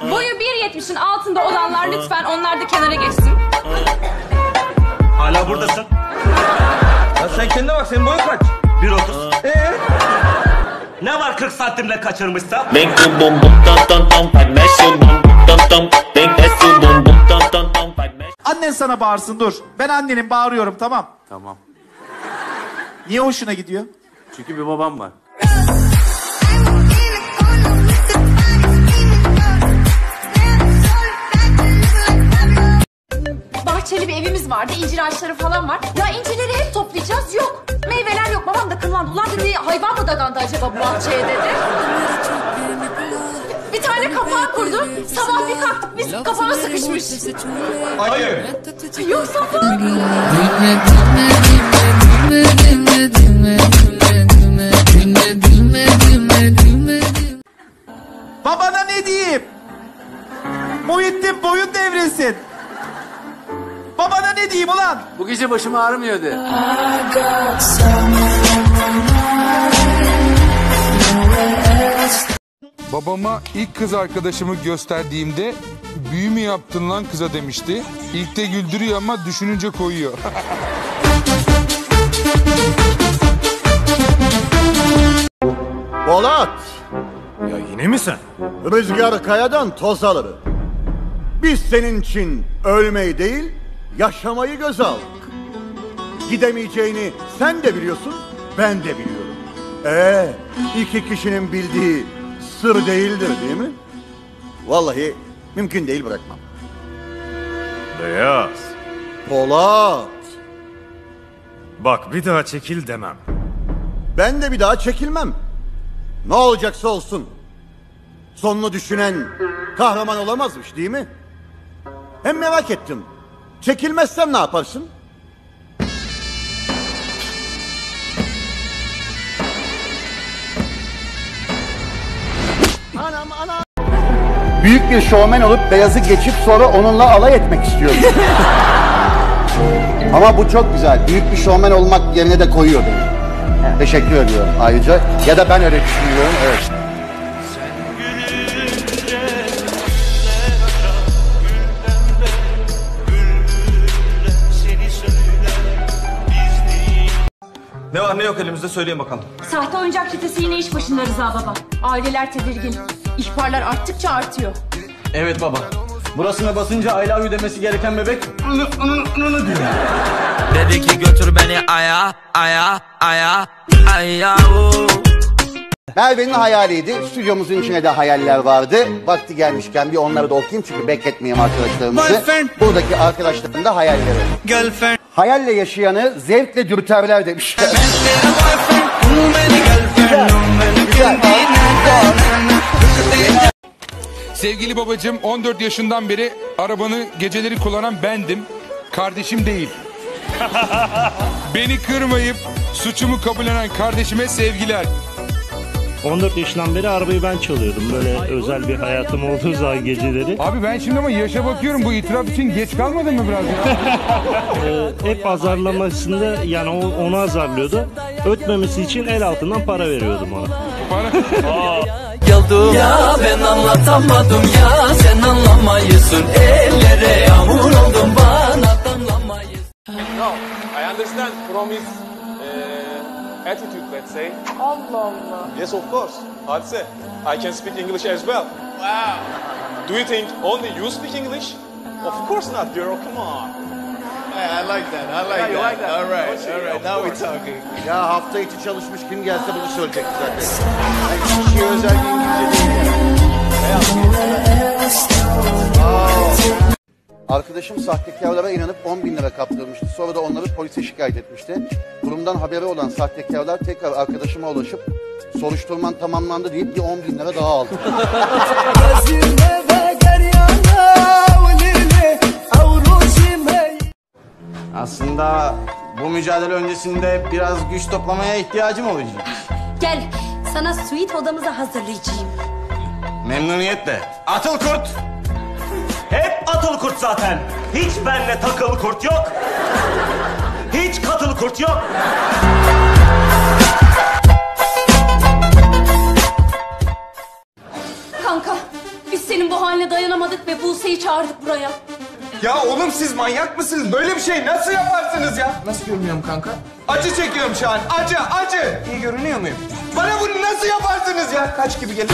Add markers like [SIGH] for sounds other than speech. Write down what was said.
Boyu 1.70'in altında olanlar lütfen onlar da kenara geçsin. Hala buradasın. Ya sen kendine bak senin boyun kaç? 1.30. Ee? Ne var 40 santimle kaçırmışsa? Bem que bum bum tam tam tam o bum bum tam tam desce o bum bum tam tam tam Annen sana bağırsın dur. Ben annenim bağırıyorum tamam. Tamam. Niye hoşuna gidiyor? Çünkü bir babam var. Evimiz vardı. incir ağaçları falan var. Ya incirleri hep toplayacağız. Yok. Meyveler yok. Babam da kıllandı. Ulan dedi hayvan mı dadandı acaba bu bahçeye dedi. Bir tane kapağı kurdu. Sabah bir kalktık biz kafama sıkışmış. Hayır. Yok Safa. Babana ne diyeyim? Muhittin boyun devrilsin. Babana ne diyeyim ulan? Bu gece başım ağrımıyordu. Babama ilk kız arkadaşımı gösterdiğimde büyü mü yaptın lan kıza demişti. İlk de güldürüyor ama düşününce koyuyor. [LAUGHS] Polat, Ya yine mi sen? rüzgar kayadan toz alır. Biz senin için ölmeyi değil, yaşamayı göze aldık. Gidemeyeceğini sen de biliyorsun, ben de biliyorum. Ee, iki kişinin bildiği sır değildir değil mi? Vallahi mümkün değil bırakmam. Beyaz. Polat, Bak bir daha çekil demem. ben de bir daha çekilmem. Ne olacaksa olsun. Sonunu düşünen kahraman olamazmış değil mi? Hem merak ettim. Çekilmezsem ne yaparsın? Anam anam. Büyük bir şovmen olup beyazı geçip sonra onunla alay etmek istiyorum. [LAUGHS] Ama bu çok güzel. Büyük bir şovmen olmak yerine de koyuyor beni. Teşekkür ediyorum ayrıca. Ya da ben öyle düşünüyorum. Evet. Ne var ne yok elimizde söyleyin bakalım. Sahte oyuncak çetesi yine iş başında Rıza baba. Aileler tedirgin. İhbarlar arttıkça artıyor. Evet baba. Burasına basınca I love you demesi gereken bebek Dedi ki götür beni aya aya aya aya Merve'nin hayaliydi. Stüdyomuzun içine de hayaller vardı. Vakti gelmişken bir onları da okuyayım çünkü bekletmeyeyim arkadaşlarımızı. Buradaki arkadaşların da hayalleri. Girlfriend Hayalle yaşayanı zevkle dürterler demiş. [LAUGHS] Güzel. Sevgili babacığım 14 yaşından beri arabanı geceleri kullanan bendim. Kardeşim değil. [LAUGHS] Beni kırmayıp suçumu kabullenen kardeşime sevgiler. 14 yaşından beri arabayı ben çalıyordum. Böyle özel bir hayatım olduğu zaman geceleri. Abi ben şimdi ama yaşa bakıyorum bu itiraf için geç kalmadın mı biraz ya? [LAUGHS] Ee, hep azarlamasında yani o- onu azarlıyordu. Ötmemesi için el altından para veriyordum ona. Yıldım Ya ben anlatamadım ya Sen anlamayısın Ellere yağmur oldum bana damlamayısın No, I understand uh, attitude, let's say. Allah Allah. Yes, of course. Hadise, I can speak English as well. Wow. Do you think only you speak English? Of course not, girl. Come on. I like that. I Yeah, you like that? All right. Okay, All right. of Now we're talking. Ya hafta içi çalışmış kim gelse bunu söyleyecekti zaten. Yani kişiye özel bir İngilizce değil yani. Arkadaşım sahtekarlara inanıp 10 bin lira kaptırmıştı. Sonra da onları polise şikayet etmişti. Durumdan haberi olan sahtekarlar tekrar arkadaşıma ulaşıp soruşturman tamamlandı deyip bir 10 bin lira daha aldı. [LAUGHS] Aslında bu mücadele öncesinde biraz güç toplamaya ihtiyacım olacak. Gel sana suite odamızı hazırlayacağım. Memnuniyetle. Atıl kurt. Hep atılı kurt zaten. Hiç benle takılı kurt yok. Hiç katılı kurt yok. Kanka biz senin bu haline dayanamadık ve Buse'yi çağırdık buraya. Ya oğlum siz manyak mısınız? Böyle bir şey nasıl yaparsınız ya? Nasıl görünüyorum kanka? Acı çekiyorum şu an. Acı, acı. İyi görünüyor muyum? Bana bunu nasıl yaparsınız ya? Kaç gibi gelir?